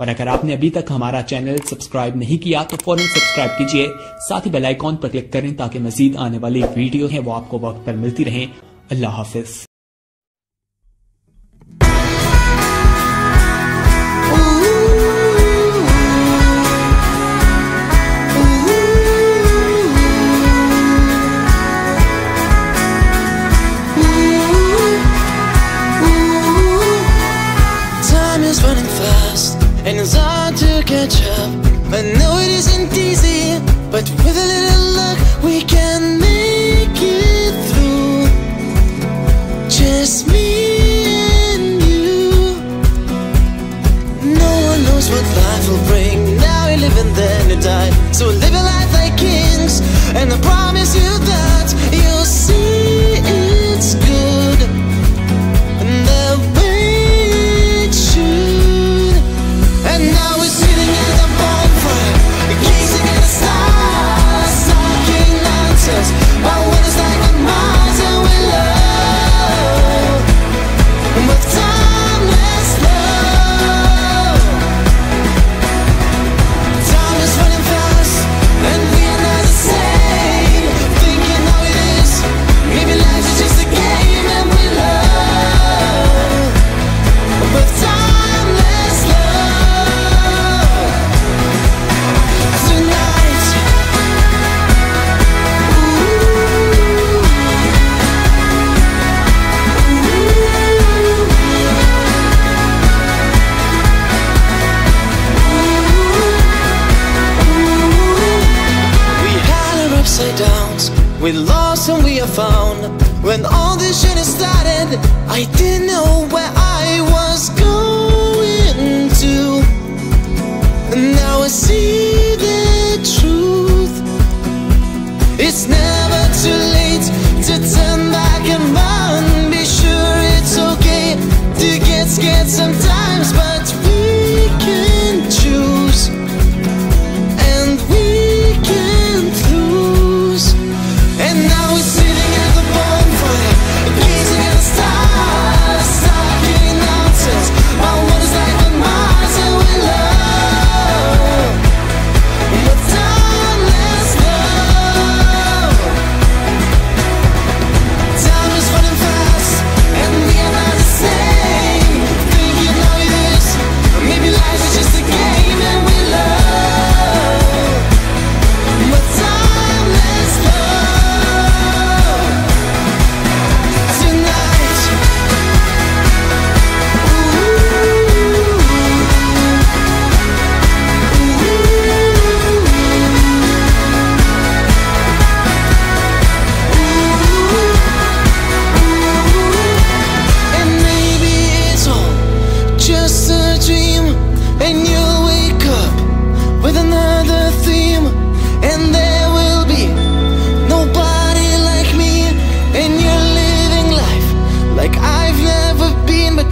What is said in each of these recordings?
और अगर आपने अभी तक हमारा चैनल सब्सक्राइब नहीं किया तो फ़ौरन सब्सक्राइब कीजिए। साथ ही बेल आइकॉन पर क्लिक करें ताकि मजीद आने वाली वीडियो है, वो आपको वक्त पर मिलती रहे। अल्लाह हाफिज। But with a little luck, we can make it through. Just me and you. No one knows what life will bring. Now we live and then we die. So live a life like kings, and I promise you we lost and we are found. When all this shit started, I didn't know where I was going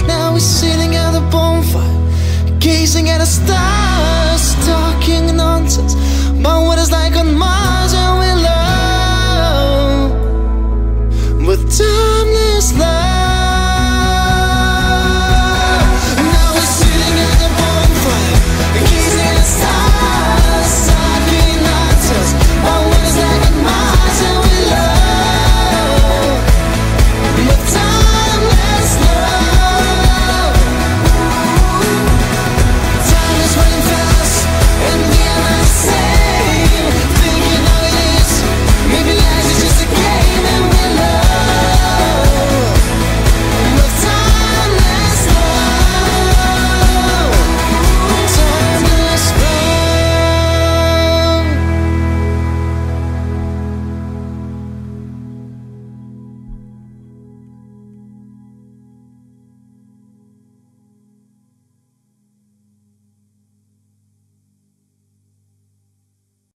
now we're sitting at the bonfire, gazing at the stars, talking nonsense. About what it's like on Mars,